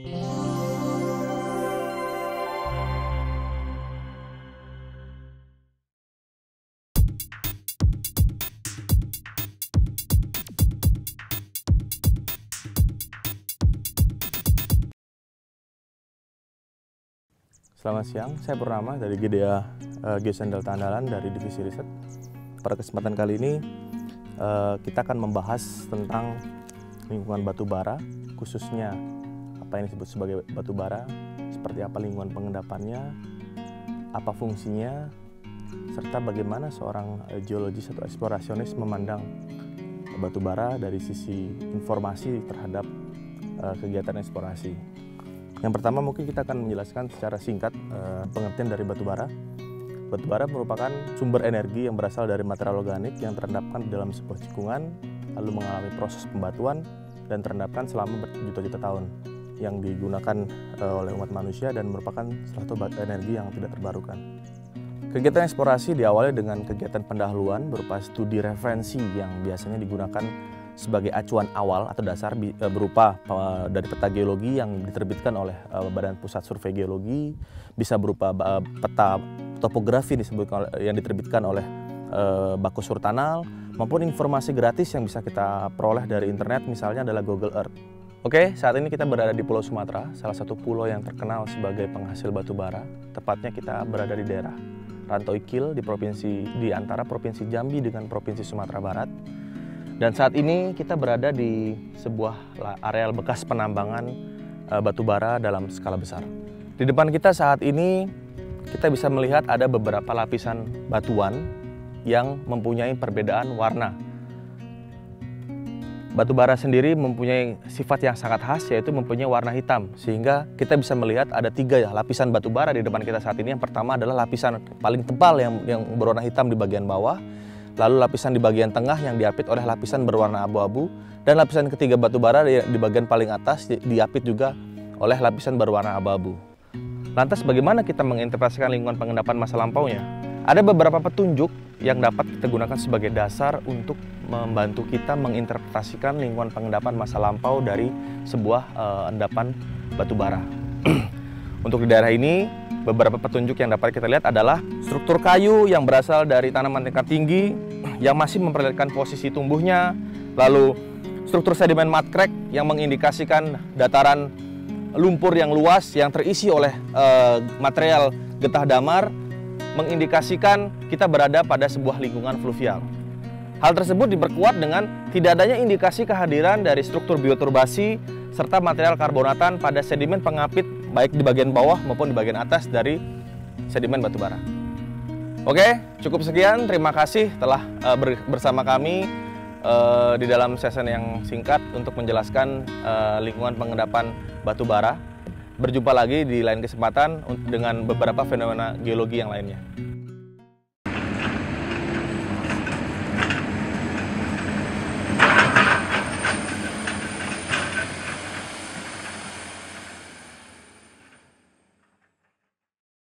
Selamat siang, saya Purnama dari GDA uh, Geosen Delta Andalan dari Divisi Riset. Pada kesempatan kali ini uh, kita akan membahas tentang lingkungan batu bara, khususnya apa yang disebut sebagai batu bara, seperti apa lingkungan pengendapannya, apa fungsinya, serta bagaimana seorang uh, geologis atau eksplorasionis memandang batu bara dari sisi informasi terhadap uh, kegiatan eksplorasi. Yang pertama mungkin kita akan menjelaskan secara singkat uh, pengertian dari batu bara. Batu bara merupakan sumber energi yang berasal dari material organik yang terendapkan di dalam sebuah cikungan, lalu mengalami proses pembatuan dan terendapkan selama berjuta-juta tahun yang digunakan uh, oleh umat manusia dan merupakan salah satu energi yang tidak terbarukan. Kegiatan eksplorasi diawali dengan kegiatan pendahuluan berupa studi referensi yang biasanya digunakan sebagai acuan awal atau dasar e, berupa e, dari peta geologi yang diterbitkan oleh Badan Pusat Survei Geologi, bisa berupa peta topografi yang diterbitkan oleh Bakus Surtanal, maupun informasi gratis yang bisa kita peroleh dari internet misalnya adalah Google Earth. Oke, saat ini kita berada di Pulau Sumatera, salah satu pulau yang terkenal sebagai penghasil batu bara. Tepatnya kita berada di daerah Rantau Ikil di provinsi di antara provinsi Jambi dengan provinsi Sumatera Barat. Dan saat ini kita berada di sebuah areal bekas penambangan uh, batu bara dalam skala besar. Di depan kita saat ini kita bisa melihat ada beberapa lapisan batuan yang mempunyai perbedaan warna. Batu bara sendiri mempunyai sifat yang sangat khas yaitu mempunyai warna hitam sehingga kita bisa melihat ada tiga ya lapisan batu bara di depan kita saat ini. Yang pertama adalah lapisan paling tebal yang yang berwarna hitam di bagian bawah lalu lapisan di bagian tengah yang diapit oleh lapisan berwarna abu-abu, dan lapisan ketiga batu bara di bagian paling atas diapit juga oleh lapisan berwarna abu-abu. Lantas bagaimana kita menginterpretasikan lingkungan pengendapan masa lampaunya? Ada beberapa petunjuk yang dapat kita gunakan sebagai dasar untuk membantu kita menginterpretasikan lingkungan pengendapan masa lampau dari sebuah uh, endapan batu bara. untuk di daerah ini, Beberapa petunjuk yang dapat kita lihat adalah struktur kayu yang berasal dari tanaman tingkat tinggi yang masih memperlihatkan posisi tumbuhnya, lalu struktur sedimen crack yang mengindikasikan dataran lumpur yang luas yang terisi oleh uh, material getah damar mengindikasikan kita berada pada sebuah lingkungan fluvial. Hal tersebut diperkuat dengan tidak adanya indikasi kehadiran dari struktur bioturbasi serta material karbonatan pada sedimen pengapit baik di bagian bawah maupun di bagian atas dari sedimen batu bara. Oke, cukup sekian. Terima kasih telah uh, bersama kami uh, di dalam sesi yang singkat untuk menjelaskan uh, lingkungan pengendapan batu bara. Berjumpa lagi di lain kesempatan dengan beberapa fenomena geologi yang lainnya.